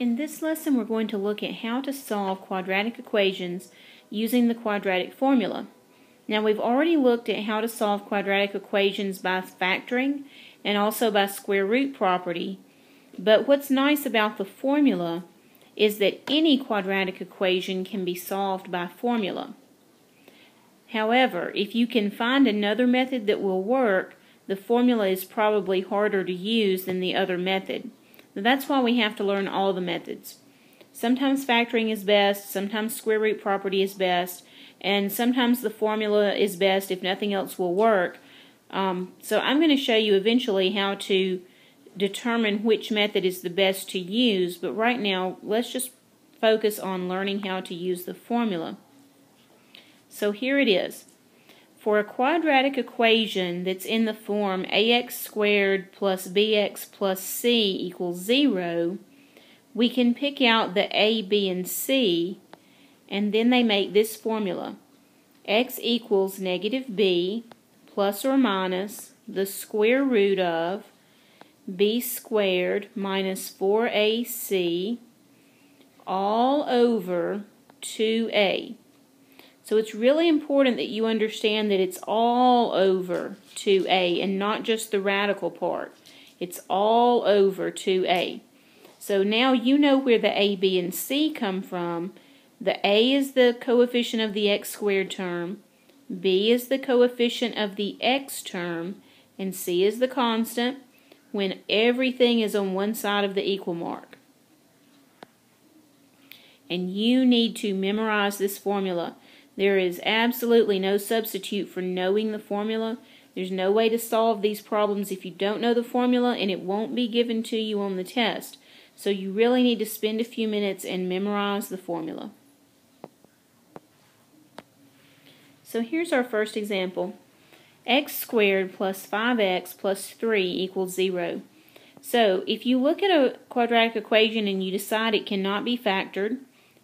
In this lesson we're going to look at how to solve quadratic equations using the quadratic formula. Now we've already looked at how to solve quadratic equations by factoring and also by square root property, but what's nice about the formula is that any quadratic equation can be solved by formula. However, if you can find another method that will work, the formula is probably harder to use than the other method. That's why we have to learn all the methods. Sometimes factoring is best, sometimes square root property is best, and sometimes the formula is best if nothing else will work. Um, so I'm going to show you eventually how to determine which method is the best to use, but right now let's just focus on learning how to use the formula. So here it is. For a quadratic equation that's in the form ax squared plus bx plus c equals 0, we can pick out the a, b, and c, and then they make this formula. x equals negative b plus or minus the square root of b squared minus 4ac all over 2a. So it's really important that you understand that it's all over 2a and not just the radical part. It's all over 2a. So now you know where the a, b, and c come from. The a is the coefficient of the x squared term, b is the coefficient of the x term, and c is the constant when everything is on one side of the equal mark. And you need to memorize this formula. There is absolutely no substitute for knowing the formula. There's no way to solve these problems if you don't know the formula, and it won't be given to you on the test. So you really need to spend a few minutes and memorize the formula. So here's our first example. x squared plus 5x plus 3 equals 0. So if you look at a quadratic equation and you decide it cannot be factored,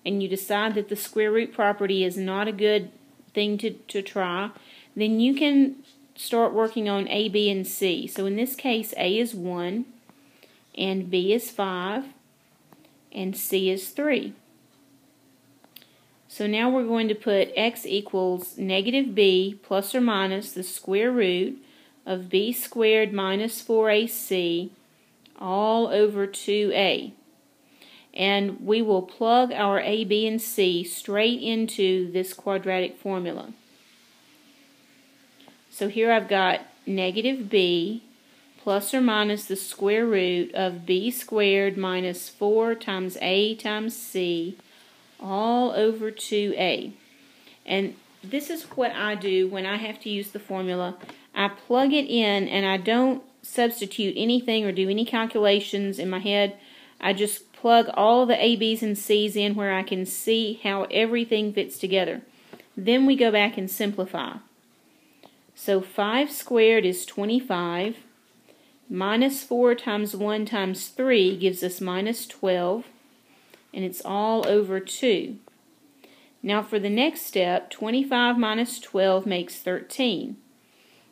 and you decide that the square root property is not a good thing to, to try, then you can start working on A, B, and C. So in this case, A is 1, and B is 5, and C is 3. So now we're going to put x equals negative b plus or minus the square root of b squared minus 4ac all over 2a and we will plug our A, B, and C straight into this quadratic formula. So here I've got negative B plus or minus the square root of B squared minus 4 times A times C all over 2A. And this is what I do when I have to use the formula. I plug it in and I don't substitute anything or do any calculations in my head. I just plug all the A, B's, and C's in where I can see how everything fits together. Then we go back and simplify. So 5 squared is 25. Minus 4 times 1 times 3 gives us minus 12. And it's all over 2. Now for the next step, 25 minus 12 makes 13.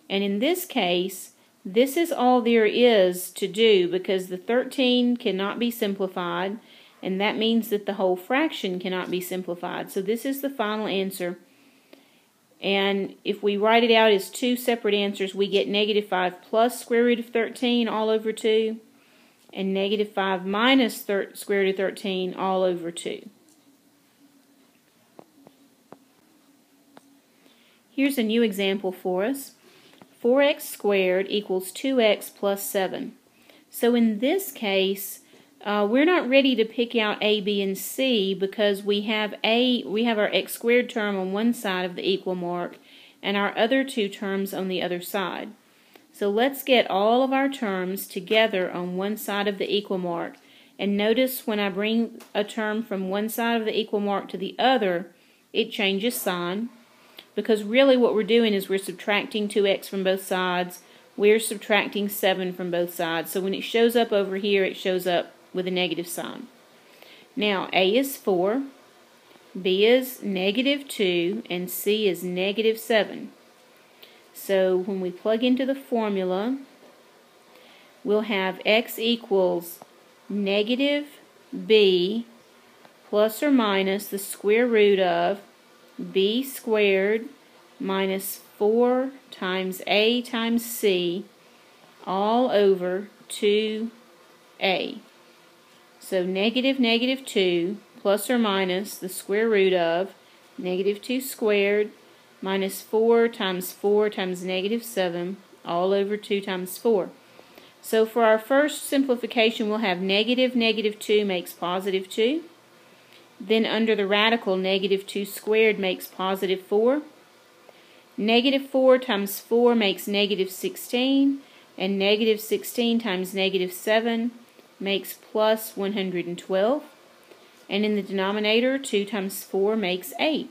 And in this case, this is all there is to do because the 13 cannot be simplified, and that means that the whole fraction cannot be simplified. So this is the final answer. And if we write it out as two separate answers, we get negative 5 plus square root of 13 all over 2, and negative 5 minus square root of 13 all over 2. Here's a new example for us. 4x squared equals 2x plus 7. So in this case, uh, we're not ready to pick out a, b, and c because we have a we have our x squared term on one side of the equal mark and our other two terms on the other side. So let's get all of our terms together on one side of the equal mark. And notice when I bring a term from one side of the equal mark to the other, it changes sign because really what we're doing is we're subtracting 2x from both sides. We're subtracting 7 from both sides. So when it shows up over here, it shows up with a negative sign. Now, A is 4, B is negative 2, and C is negative 7. So when we plug into the formula, we'll have x equals negative b plus or minus the square root of b squared minus 4 times a times c all over 2a. So negative negative 2 plus or minus the square root of negative 2 squared minus 4 times 4 times negative 7 all over 2 times 4. So for our first simplification, we'll have negative negative 2 makes positive 2. Then under the radical, negative 2 squared makes positive 4. Negative 4 times 4 makes negative 16. And negative 16 times negative 7 makes plus 112. And in the denominator, 2 times 4 makes 8.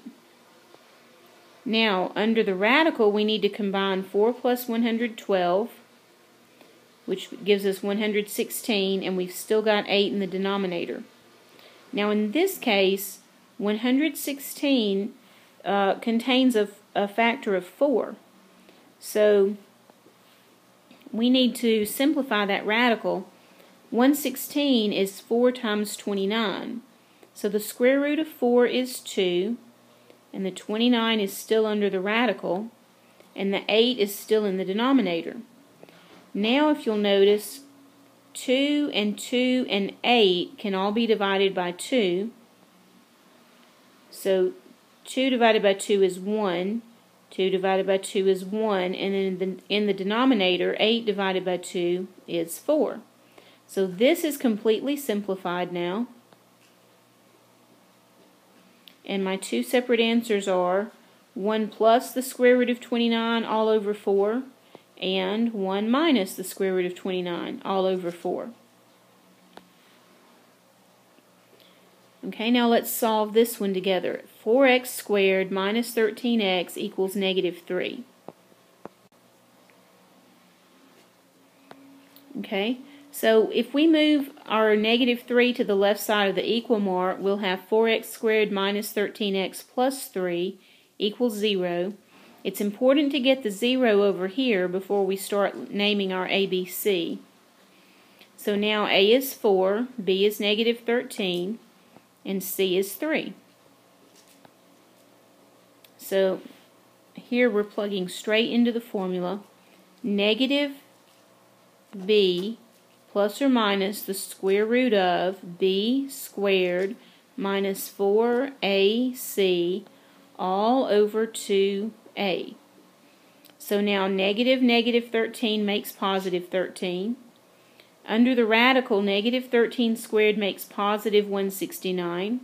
Now, under the radical, we need to combine 4 plus 112, which gives us 116, and we've still got 8 in the denominator. Now, in this case, 116 uh, contains a, a factor of 4. So, we need to simplify that radical. 116 is 4 times 29. So the square root of 4 is 2 and the 29 is still under the radical, and the 8 is still in the denominator. Now, if you'll notice, 2 and 2 and 8 can all be divided by 2. So 2 divided by 2 is 1. 2 divided by 2 is 1. And in the, in the denominator, 8 divided by 2 is 4. So this is completely simplified now. And my two separate answers are 1 plus the square root of 29 all over 4 and 1 minus the square root of 29 all over 4. Okay, now let's solve this one together. 4x squared minus 13x equals negative 3. Okay, so if we move our negative 3 to the left side of the equal mark, we'll have 4x squared minus 13x plus 3 equals 0. It's important to get the 0 over here before we start naming our ABC. So now A is 4, B is negative 13, and C is 3. So here we're plugging straight into the formula. Negative B plus or minus the square root of b squared minus 4ac all over 2a. So now negative negative 13 makes positive 13. Under the radical, negative 13 squared makes positive 169.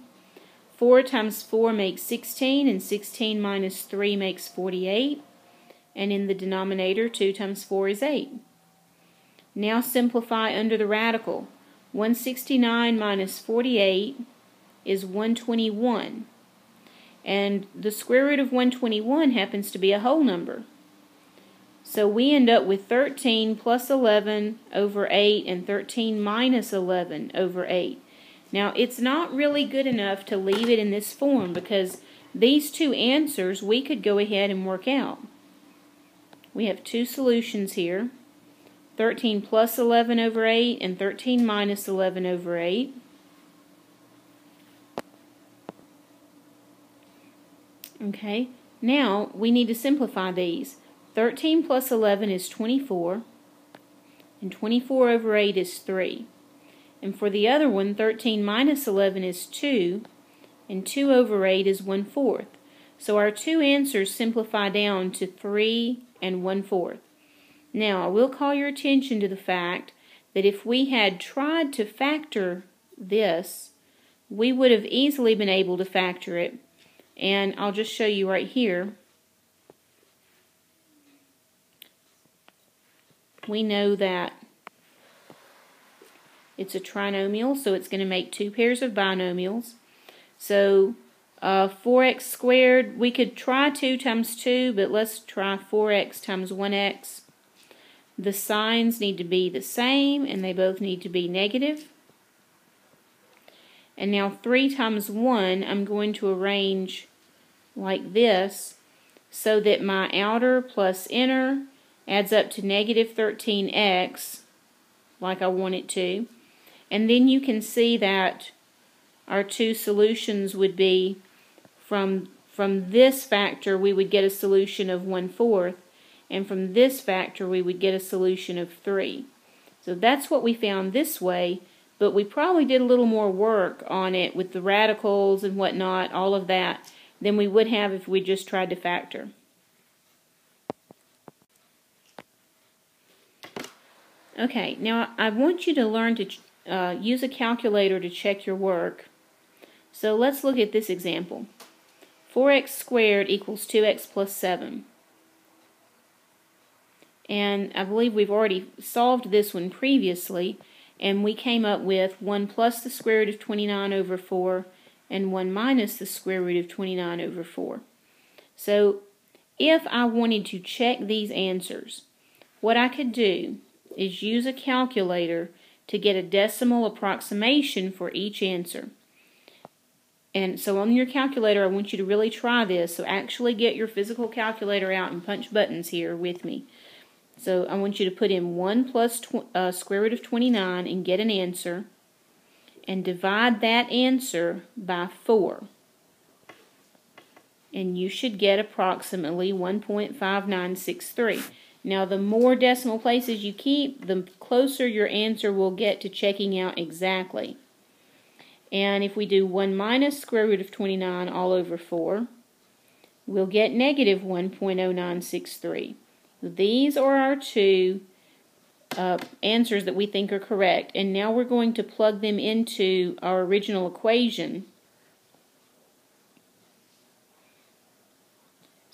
4 times 4 makes 16, and 16 minus 3 makes 48. And in the denominator, 2 times 4 is 8. Now simplify under the radical. 169 minus 48 is 121. And the square root of 121 happens to be a whole number. So we end up with 13 plus 11 over 8 and 13 minus 11 over 8. Now, it's not really good enough to leave it in this form because these two answers we could go ahead and work out. We have two solutions here. 13 plus 11 over 8 and 13 minus 11 over 8. Okay, now we need to simplify these. 13 plus 11 is 24, and 24 over 8 is 3. And for the other one, 13 minus 11 is 2, and 2 over 8 is 1 fourth. So our two answers simplify down to 3 and 1 fourth. Now, I will call your attention to the fact that if we had tried to factor this, we would have easily been able to factor it. And I'll just show you right here. We know that it's a trinomial, so it's going to make two pairs of binomials. So uh, 4x squared, we could try 2 times 2, but let's try 4x times 1x. The signs need to be the same and they both need to be negative. And now 3 times 1 I'm going to arrange like this so that my outer plus inner adds up to negative 13x like I want it to. And then you can see that our two solutions would be from, from this factor we would get a solution of 1 fourth and from this factor we would get a solution of 3. So that's what we found this way, but we probably did a little more work on it with the radicals and whatnot, all of that, than we would have if we just tried to factor. Okay, now I want you to learn to uh, use a calculator to check your work. So let's look at this example. 4x squared equals 2x plus 7. And I believe we've already solved this one previously, and we came up with 1 plus the square root of 29 over 4 and 1 minus the square root of 29 over 4. So if I wanted to check these answers, what I could do is use a calculator to get a decimal approximation for each answer. And so on your calculator, I want you to really try this. So actually get your physical calculator out and punch buttons here with me. So I want you to put in 1 plus uh, square root of 29 and get an answer. And divide that answer by 4. And you should get approximately 1.5963. Now, the more decimal places you keep, the closer your answer will get to checking out exactly. And if we do 1 minus square root of 29 all over 4, we'll get negative 1.0963. These are our two uh, answers that we think are correct. And now we're going to plug them into our original equation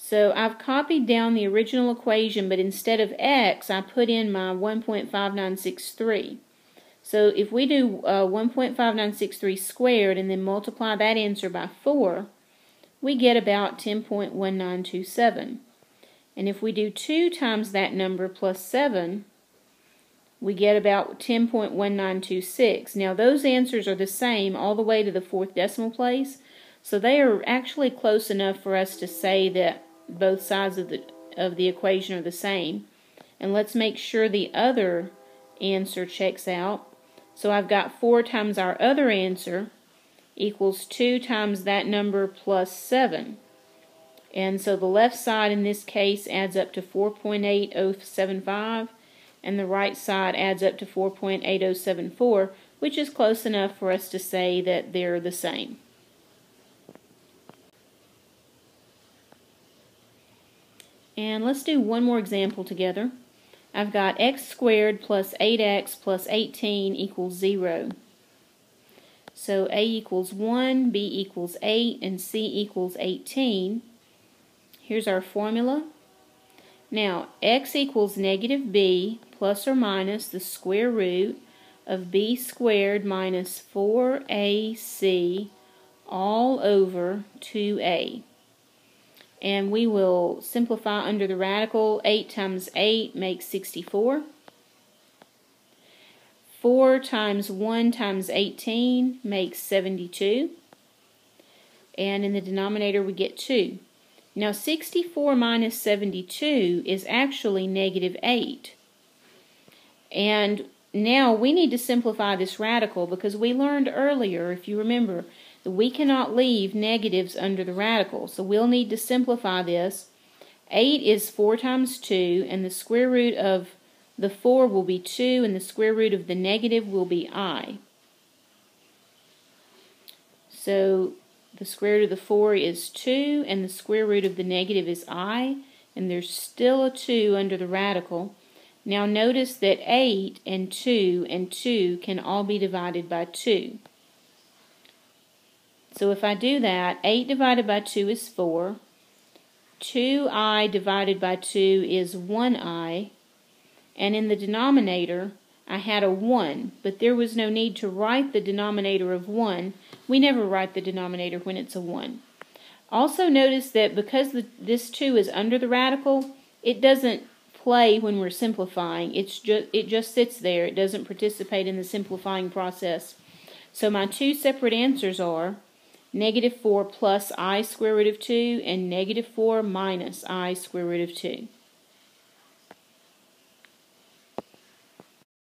So I've copied down the original equation, but instead of x, I put in my 1.5963. So if we do uh, 1.5963 squared and then multiply that answer by 4, we get about 10.1927. And if we do 2 times that number plus 7, we get about 10.1926. Now those answers are the same all the way to the fourth decimal place, so they are actually close enough for us to say that both sides of the of the equation are the same. And let's make sure the other answer checks out. So I've got 4 times our other answer equals 2 times that number plus 7. And so the left side in this case adds up to 4.8075 and the right side adds up to 4.8074, which is close enough for us to say that they're the same. And let's do one more example together. I've got x squared plus 8x plus 18 equals 0. So a equals 1, b equals 8, and c equals 18. Here's our formula. Now, x equals negative b plus or minus the square root of b squared minus 4ac all over 2a and we will simplify under the radical. 8 times 8 makes 64. 4 times 1 times 18 makes 72. And in the denominator we get 2. Now 64 minus 72 is actually negative 8. And now we need to simplify this radical because we learned earlier, if you remember, that we cannot leave negatives under the radical, so we'll need to simplify this. 8 is 4 times 2, and the square root of the 4 will be 2, and the square root of the negative will be i. So the square root of the 4 is 2, and the square root of the negative is i, and there's still a 2 under the radical. Now notice that 8 and 2 and 2 can all be divided by 2. So if I do that, 8 divided by 2 is 4. 2i divided by 2 is 1i. And in the denominator, I had a 1, but there was no need to write the denominator of 1. We never write the denominator when it's a 1. Also notice that because the, this 2 is under the radical, it doesn't play when we're simplifying. It's just it just sits there. It doesn't participate in the simplifying process. So my two separate answers are negative 4 plus i square root of 2, and negative 4 minus i square root of 2.